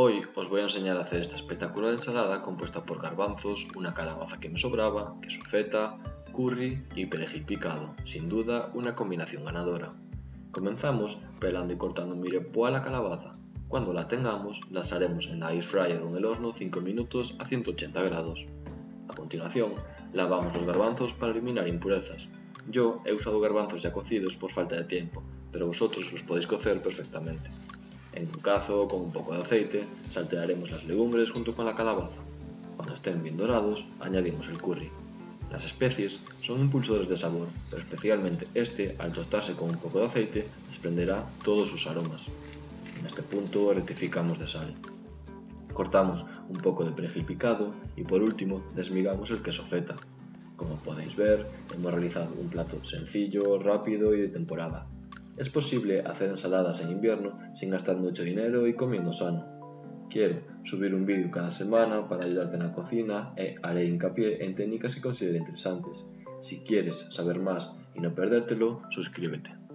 Hoy os voy a enseñar a hacer esta espectacular ensalada compuesta por garbanzos, una calabaza que me sobraba, queso feta, curry y perejil picado. Sin duda, una combinación ganadora. Comenzamos pelando y cortando mirepoix a la calabaza. Cuando la tengamos, la haremos en la air fryer o en el horno 5 minutos a 180 grados. A continuación, lavamos los garbanzos para eliminar impurezas. Yo he usado garbanzos ya cocidos por falta de tiempo, pero vosotros los podéis cocer perfectamente. En un cazo, con un poco de aceite, saltearemos las legumbres junto con la calabaza. Cuando estén bien dorados, añadimos el curry. Las especies son impulsores de sabor, pero especialmente este, al tostarse con un poco de aceite, desprenderá todos sus aromas. En este punto rectificamos de sal. Cortamos un poco de perejil picado y por último desmigamos el queso feta. Como podéis ver, hemos realizado un plato sencillo, rápido y de temporada. Es posible hacer ensaladas en invierno sin gastar mucho dinero y comiendo sano. Quiero subir un vídeo cada semana para ayudarte en la cocina e haré hincapié en técnicas que considere interesantes. Si quieres saber más y no perdértelo, suscríbete.